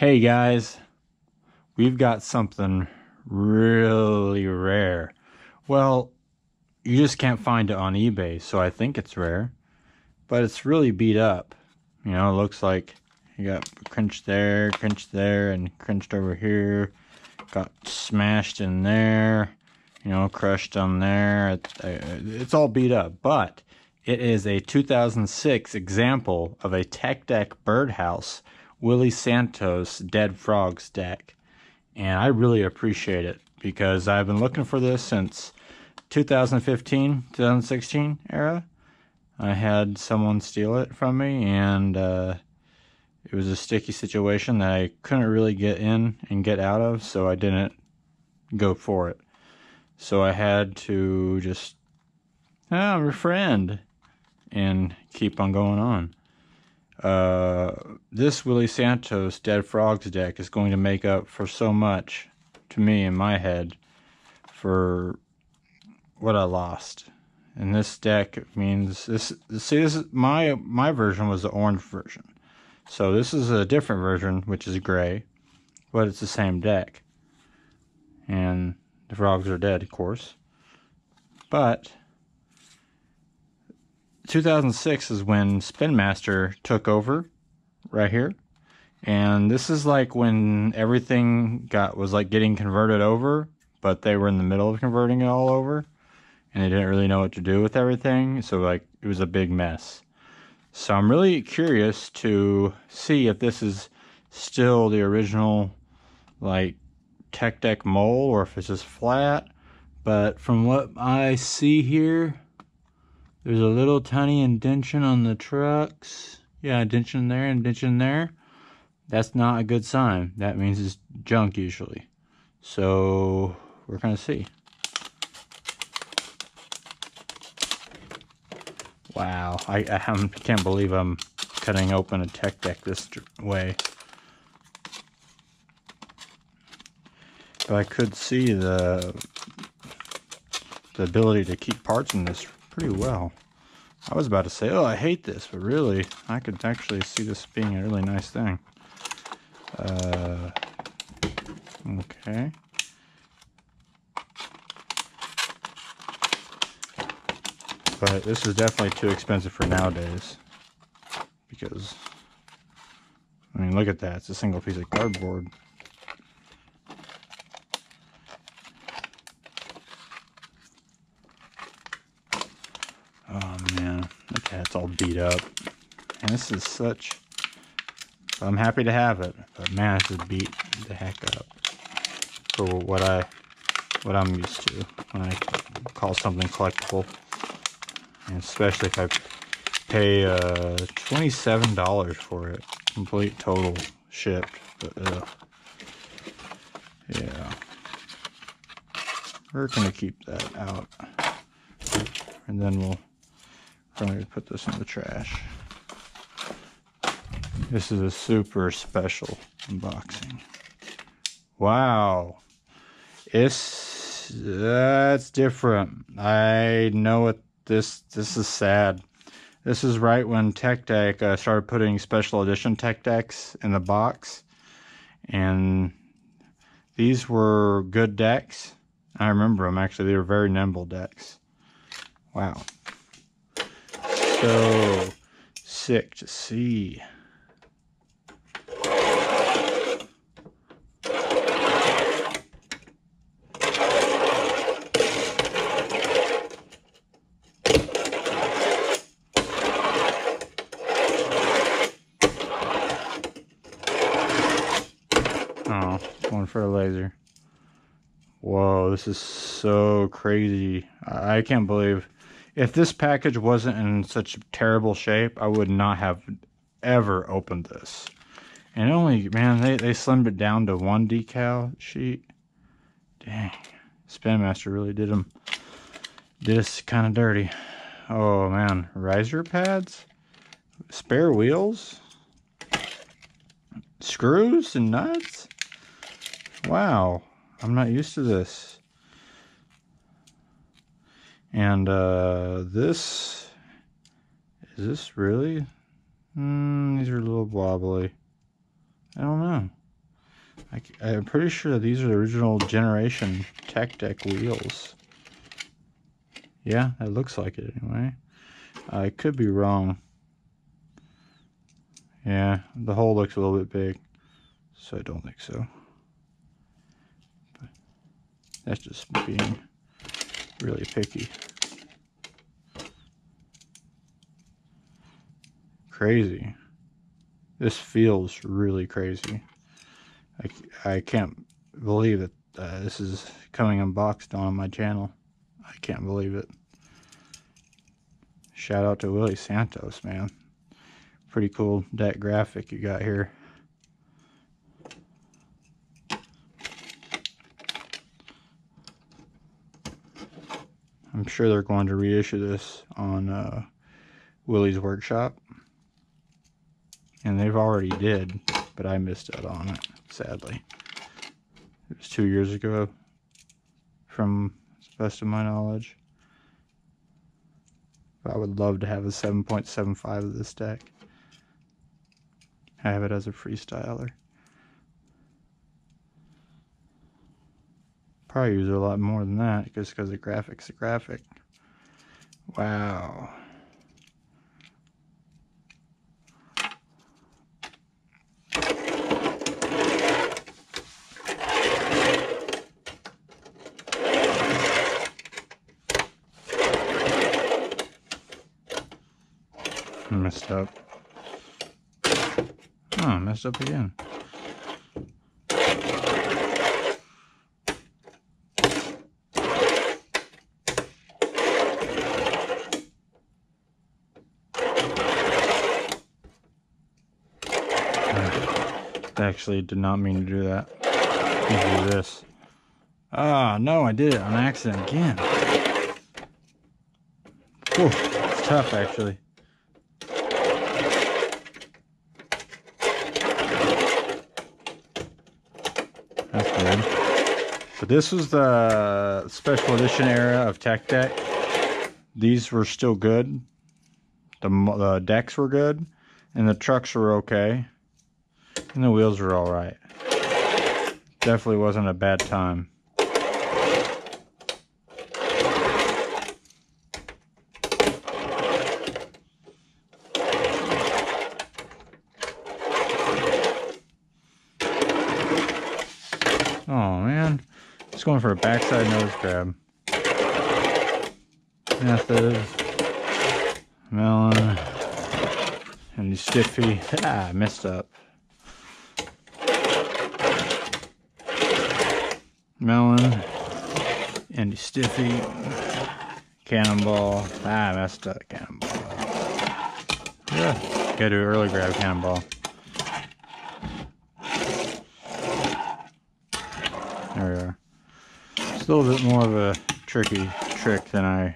Hey guys, we've got something really rare. Well, you just can't find it on eBay, so I think it's rare. But it's really beat up. You know, it looks like you got crinched there, crinched there, and crinched over here. Got smashed in there, you know, crushed on there. It's uh, all beat up, but it is a 2006 example of a Tech Deck Birdhouse Willy Santos Dead Frogs deck. And I really appreciate it because I've been looking for this since 2015, 2016 era. I had someone steal it from me and uh, it was a sticky situation that I couldn't really get in and get out of, so I didn't go for it. So I had to just, oh, I'm a friend and keep on going on. Uh, this Willy Santos Dead Frogs deck is going to make up for so much to me in my head for what I lost. And this deck means this. See, this is my my version was the orange version, so this is a different version, which is gray, but it's the same deck. And the frogs are dead, of course. But 2006 is when Spin Master took over right here. And this is like when everything got was like getting converted over, but they were in the middle of converting it all over and they didn't really know what to do with everything, so like it was a big mess. So I'm really curious to see if this is still the original like Tech Deck mole or if it's just flat. But from what I see here, there's a little tiny indention on the trucks. Yeah, indention there, indention there. That's not a good sign. That means it's junk usually. So we're gonna see. Wow, I, I can't believe I'm cutting open a tech deck this way. But I could see the the ability to keep parts in this pretty well. I was about to say, oh, I hate this, but really, I could actually see this being a really nice thing. Uh, okay. But this is definitely too expensive for nowadays. Because, I mean, look at that. It's a single piece of cardboard. It's all beat up. And this is such... I'm happy to have it, but man, this is beat the heck up for what I what I'm used to when I call something collectible, and especially if I pay uh, $27 for it, complete total shipped. But yeah, we're gonna keep that out, and then we'll probably put this in the trash. This is a super special unboxing. Wow. It's that's different. I know what this this is sad. This is right when Tech Deck uh, started putting special edition Tech Decks in the box. And these were good decks. I remember them actually. They were very nimble decks. Wow so sick to see. Oh, one for a laser. Whoa, this is so crazy. I can't believe if this package wasn't in such terrible shape, I would not have ever opened this. And only, man, they, they slimmed it down to one decal sheet. Dang. Spin Master really did them, did kind of dirty. Oh, man. Riser pads? Spare wheels? Screws and nuts? Wow. I'm not used to this. And uh, this, is this really? Mm, these are a little wobbly. I don't know. I, I'm pretty sure these are the original generation Tech Deck wheels. Yeah, it looks like it anyway. I could be wrong. Yeah, the hole looks a little bit big, so I don't think so. But that's just being really picky. Crazy. This feels really crazy. I, I can't believe that uh, this is coming unboxed on my channel. I can't believe it. Shout out to Willy Santos, man. Pretty cool deck graphic you got here. I'm sure they're going to reissue this on uh, Willy's Workshop. And they've already did, but I missed out on it, sadly. It was two years ago, from the best of my knowledge. I would love to have a 7.75 of this deck. Have it as a freestyler. Probably use it a lot more than that, just because the graphic's a graphic. Wow. messed up. Oh, messed up again. Actually did not mean to do that. do this. Ah, no, I did it on accident again. Whew, it's tough actually. That's good. But this was the special edition era of Tech Deck. These were still good. The, the decks were good. And the trucks were okay. And the wheels were alright. Definitely wasn't a bad time. Oh man. Just going for a backside nose grab. Method. Melon. And stiffy. Ah, messed up. Melon. Andy Stiffy. Cannonball. Ah, messed up. Cannonball. Yeah. Gotta do early grab cannonball. There we are It's a little bit more of a tricky trick than I...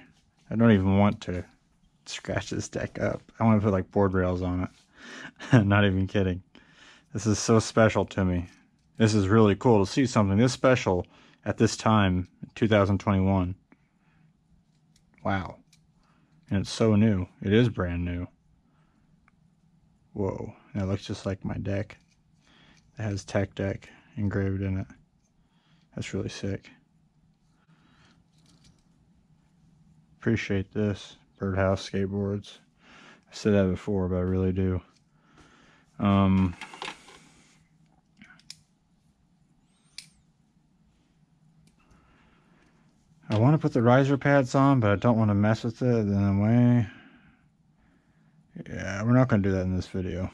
I don't even want to scratch this deck up. I want to put like board rails on it. I'm Not even kidding. This is so special to me. This is really cool to see something this special at this time, 2021. Wow. And it's so new. It is brand new. Whoa. That looks just like my deck. It has Tech Deck engraved in it. That's really sick. appreciate this. Birdhouse skateboards. I said that before, but I really do. Um, I want to put the riser pads on, but I don't want to mess with it in a way. Yeah, we're not going to do that in this video.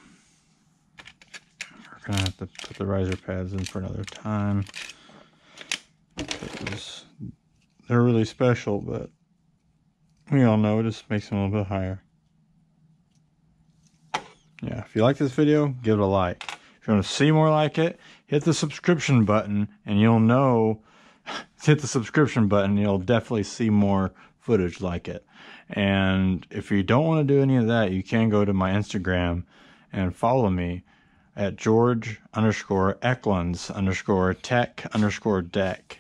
We're going to have to put the riser pads in for another time. They're really special, but we all know it just makes them a little bit higher. Yeah, if you like this video, give it a like. If you want to see more like it, hit the subscription button and you'll know, hit the subscription button, you'll definitely see more footage like it. And if you don't want to do any of that, you can go to my Instagram and follow me at George underscore Eklunds underscore tech underscore deck.